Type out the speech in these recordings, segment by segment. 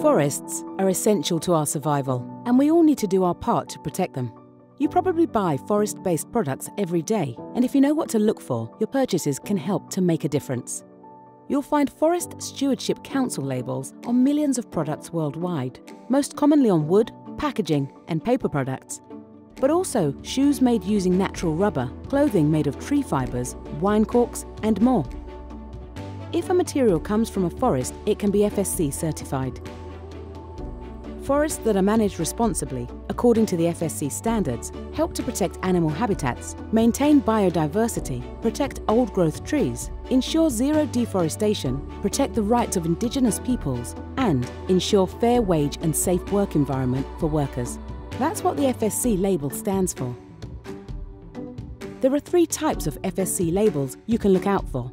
Forests are essential to our survival, and we all need to do our part to protect them. You probably buy forest based products every day, and if you know what to look for, your purchases can help to make a difference. You'll find Forest Stewardship Council labels on millions of products worldwide, most commonly on wood, packaging, and paper products. But also shoes made using natural rubber, clothing made of tree fibres, wine corks, and more. If a material comes from a forest, it can be FSC certified. Forests that are managed responsibly, according to the FSC standards, help to protect animal habitats, maintain biodiversity, protect old growth trees, ensure zero deforestation, protect the rights of Indigenous peoples, and ensure fair wage and safe work environment for workers. That's what the FSC label stands for. There are three types of FSC labels you can look out for.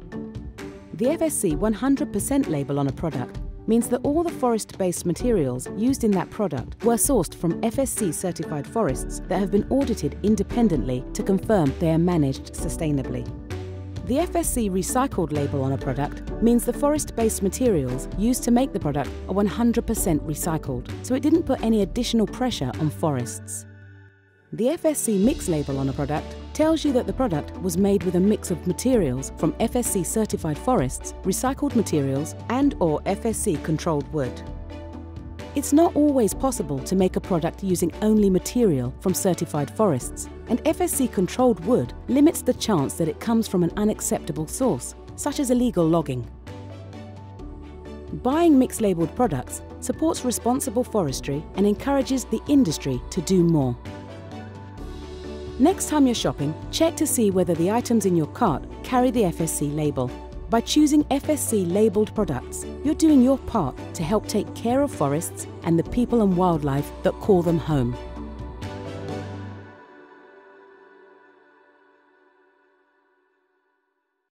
The FSC 100% label on a product means that all the forest-based materials used in that product were sourced from FSC-certified forests that have been audited independently to confirm they are managed sustainably. The FSC recycled label on a product means the forest-based materials used to make the product are 100% recycled, so it didn't put any additional pressure on forests. The FSC mix label on a product tells you that the product was made with a mix of materials from FSC certified forests, recycled materials and or FSC controlled wood. It's not always possible to make a product using only material from certified forests, and FSC controlled wood limits the chance that it comes from an unacceptable source, such as illegal logging. Buying mixed labelled products supports responsible forestry and encourages the industry to do more. Next time you're shopping, check to see whether the items in your cart carry the FSC label. By choosing FSC labelled products, you're doing your part to help take care of forests and the people and wildlife that call them home.